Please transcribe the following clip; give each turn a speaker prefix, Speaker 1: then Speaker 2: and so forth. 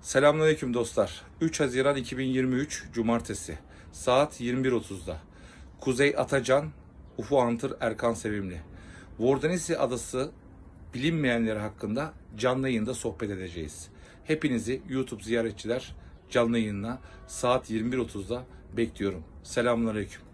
Speaker 1: Selamünaleyküm dostlar. 3 Haziran 2023 Cumartesi saat 21.30'da Kuzey Atacan, Ufu Antır Erkan Sevimli. Vordanisi adası bilinmeyenleri hakkında canlı yayında sohbet edeceğiz. Hepinizi YouTube ziyaretçiler canlı yayınına saat 21.30'da bekliyorum. Selamünaleyküm.